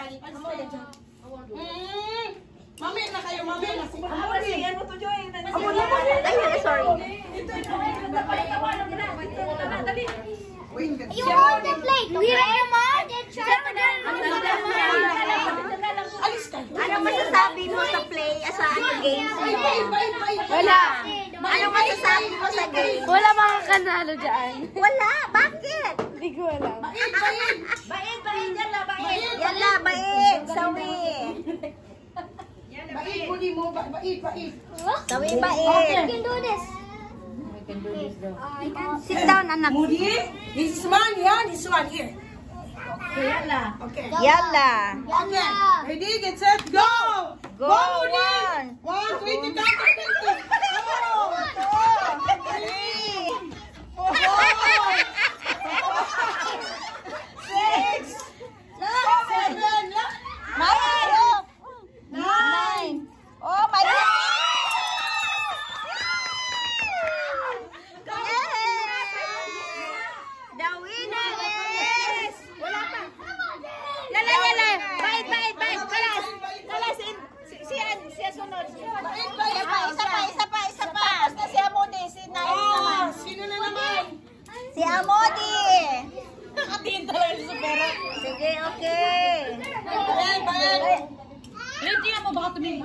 tali. Amo na dyan. Mm. Mami na kayo, mami na. Na si ano to Joy. Amo na, mami. Ay, sorry. You hold the plate, okay? You hold the Alis ka. Ano masasabi mo sa play, sa ano games mo? Wala. Ano masasabi mo sa games? Wala makakanalo dyan. Wala. Bakit? Hindi ko alam. Bait, bait. Bait, bait, yan la, bait. Yala, bait. Sawi. Bait, muli mo. Ba- Bait, bait. Sawi, You bait. can do this. Sit down, anak. Moody, this one, yeah, this one here. Yan la. Okay. Yala. Okay. Ready, get set, go! Go, Moody! one. One, twenty, count to twenty. Go! Three. Four. Six. Seven. Mario. Nine. Oh my God. The winner is... Wala pa. Yala, yala. Bait, bait, bait. Kalas. Kalas, in- si, si, si, sunod. Bait, bait, Isa pa, isa pa, isa pa, isa pa. Tapos na si Amone, si Nain Oh, naman. sino na naman? Si Amodi. Nakatingin talaga sa pera. Okay. Bait, bait. Hindi mo baka tumingin.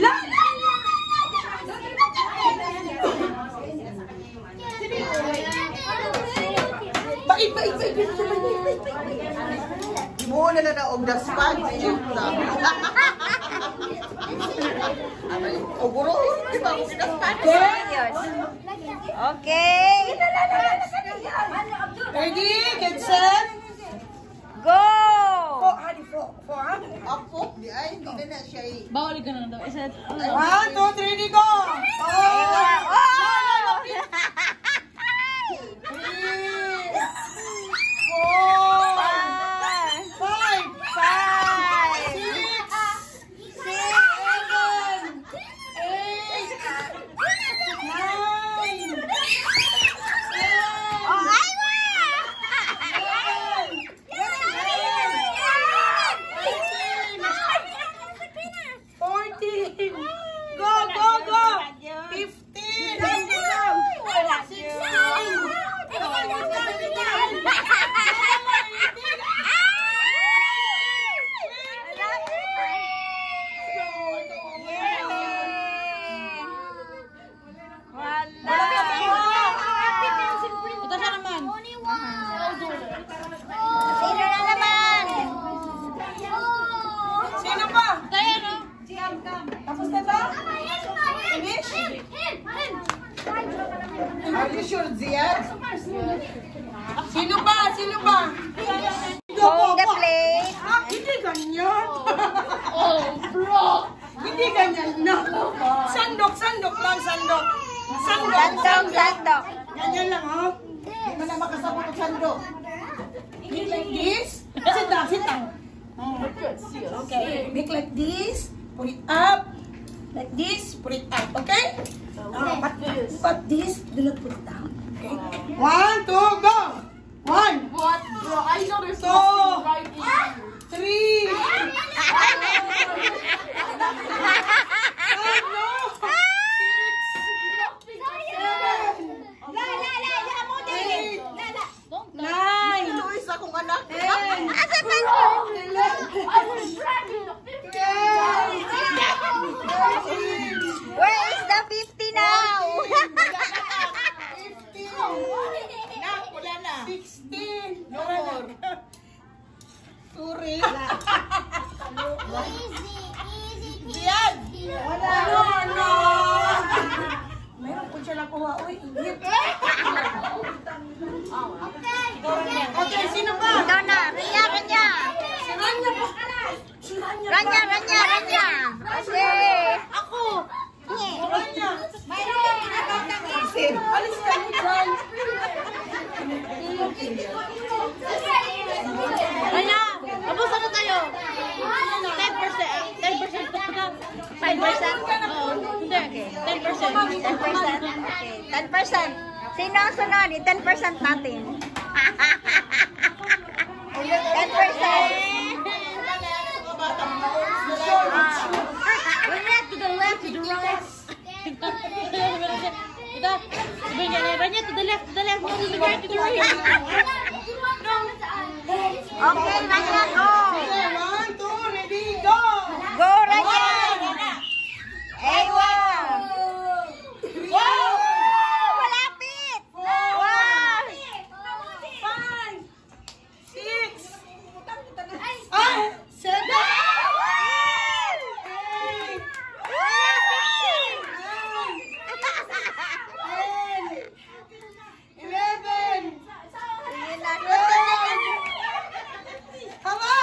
La, la, la. Bait, bait, bait, bait, bait, bait. Na na na og daspan sa O guro, di ba ko daspan? Ayos. Okay. Ready, get set. Go! Four, hadi, four, four, ha? Ako, di ay hindi na na siya. eh. Bawal ka na daw. Isa, One, two, three, go! Oh! Three, four, Five. five, Five. six, Six. seven, eight, nine, Oh, ten, ay, fourteen, go, go, go! Fifteen, Ito siya naman. Sino na naman? Sino pa? Tayo, no? Tapos na ba? Finish? Are you sure, Ziad? Sino ba? Sino ba? Hold the plate. Ah, hindi ganyan. Oh, bro! hindi ganyan, no. Sandok, sandok lang, sandok. Sandok, Sandok, sandok. Ganyan lang, ha? Di man na makasabot og sando. Make like this. Sit down, sit down. Oh. Okay, make like this. Put it up. Like this, put it up, okay? Uh, but, but this, do not put down. Okay? One, two, go! One, What, bro? I know there's two, three, five, no, six, seven, eight, nine, Ito isa kong anak. ten, Asa pa? eleven, Where is the 50 now? Na, wala na. sixteen, No more. Sorry. Ziad. Wala no, no. Meron po siya nakuha. Uy, init. 10%. 10%. Okay. 10%. Sino ang sunod? I 10% natin. 10%. Banya to the left, to the right. Ito, banya, banya to the left, to the left, to the right, to the right. Okay, Rania, go. Hello.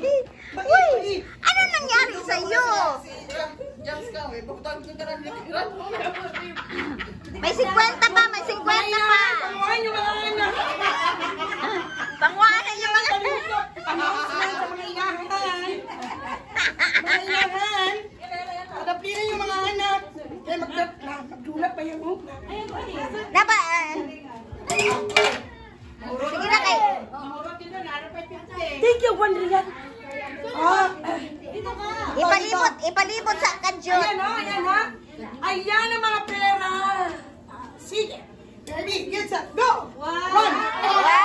Uy! Ano nangyari sa iyo? May 50 pa, may 50 pa. Panguhan yung mga anak. Panguhaan yung mga sa mga inahan. Mga inahan. Padaplinan yung mga anak. Kaya magdap na, magdulap pa yung hook. Dapat. ah. Sige na kay. Thank you, Juan Rian. Oh, Ipalibot, ipalibot sa kadyot. ayan o, ayan ha. Ayan ang mga pera. Sige. Ready, get set, go! One. Two,